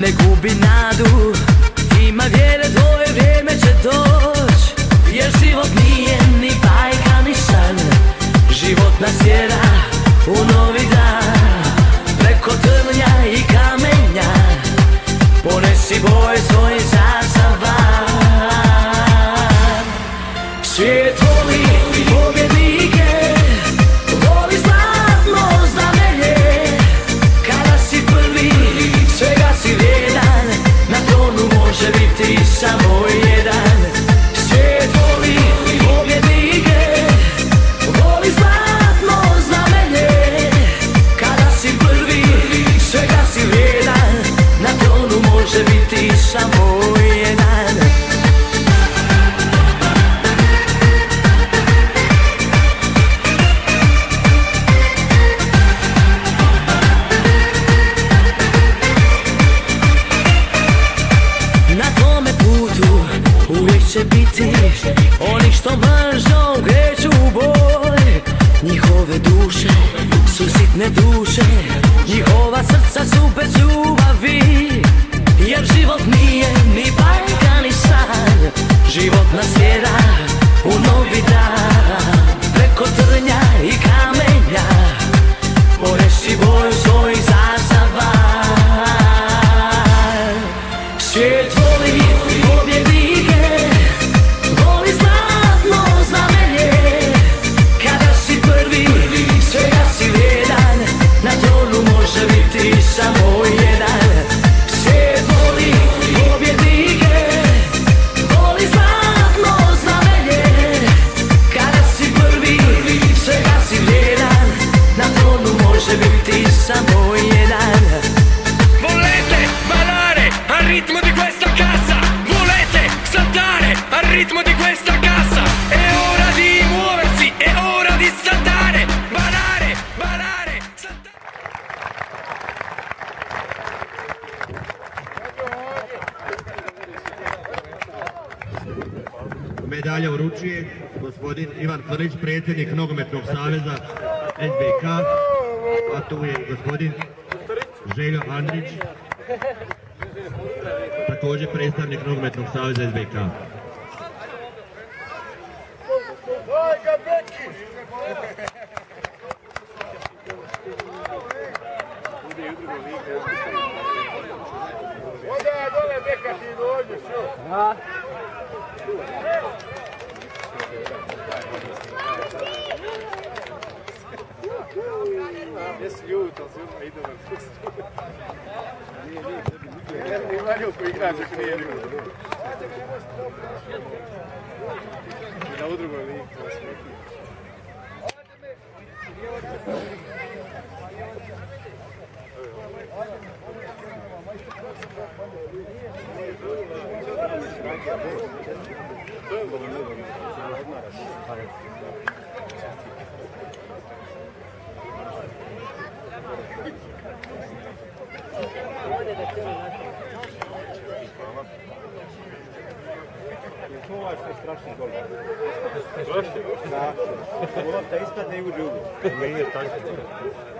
ne gubi nadu Ima vjere, tvoje vrijeme će doć. Jer život nije ni bajka ni san. Život nas tjera u novi dan. Preko trnja i kamenja. Ponesi boje svoj za sitne duše Njihova srca su bez ljubavi Jer život nije ni bajka ni san. Život nas tjera u novi dan Preko trnja i kamenja. Ponesi boju svoj zastava Svijet Gospodin Ivan Crlić, predsjednik Nogometnog saveza SBK, a tu je gospodin Željo Andrić, također predstavnik Nogometnog saveza SBK. Onda dole beka ti dođe, što? Yes, you, to zelo ne ide vrst. Ne imajo poigrače, ki je bilo. Na udrugo je lik, to smeti. Thank you. Čuvaš se strašno dobro. Strašno? Da. Ovo te ispadne i u džugu. Nije tako.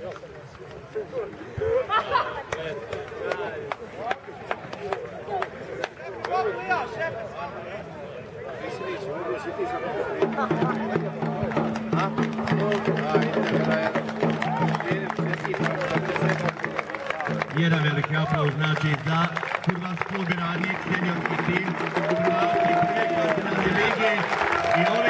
Jedan veliki aplauz znači za Kurvas klub radnik, seniorski tim, Kurvas klub radnik, i ove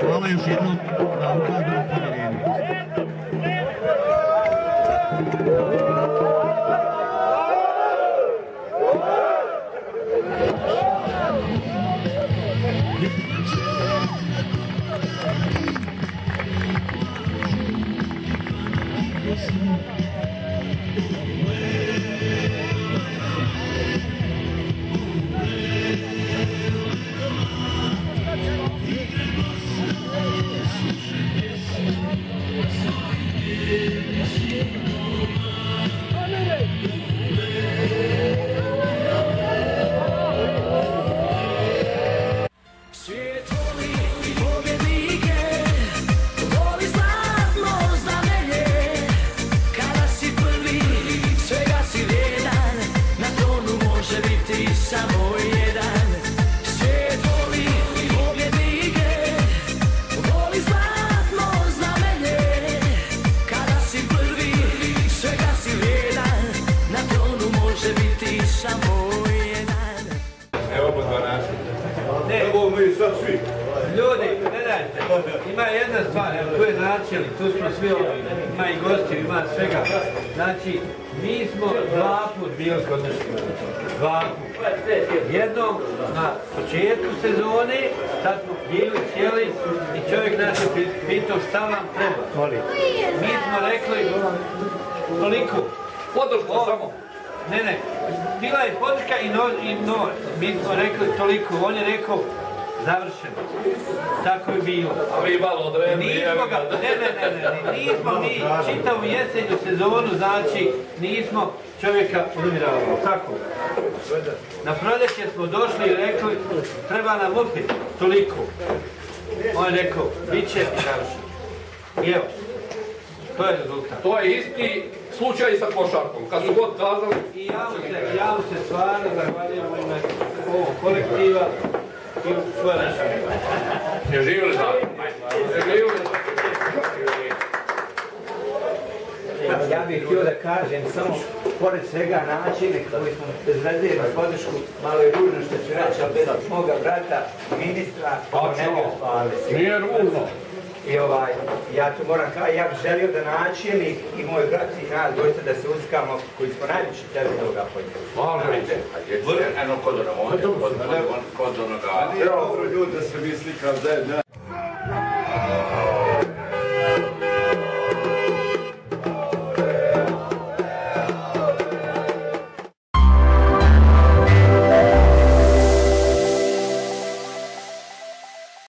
Hvala još jednom na sad svi. ljudi, gledajte, ima jedna stvar, evo tu je načelnik, tu smo svi ima i gosti, ima svega. Znači, mi smo dva put bili kod. Dva put. Jednom na početku sezone, sad smo bili cijeli i čovjek nas je pi- pitao šta vam treba. Mi smo rekli toliko. Podrška samo. Ne, ne, bila je podrška i no, i no, mi smo rekli toliko, on je rekao završeno. Tako je bilo. A vi malo odredili. Nismo ga, ne, ne, ne, nismo mi čitavu jesenju sezonu, znači nismo čovjeka umiravali. Tako. Na proljeće smo došli i rekli treba nam opet toliko. On je rekao, bit će završeno. I evo, to je rezultat. To je isti slučaj sa košarkom. Kad su god kazali, I ja mu se, ja mu se stvarno zahvaljujem u ime ovog kolektiva je živjeli da. Je živjeli Ja bih htio da kažem samo, pored svega načine koji smo bezrezervno podršku, malo je ružno što ću reći, ali bez moga brata, ministra, ovo ne bi ostvarili svi. Nije ružno. I ovaj, ja to moram kažem, ja bih želio da načelnik i moj brat i nas dvojica da se uskamo, koji smo najviše tebi toga podijeli. Možete. Eno kod onoga, kod Dobro ljudi da se mi slikam zajedno,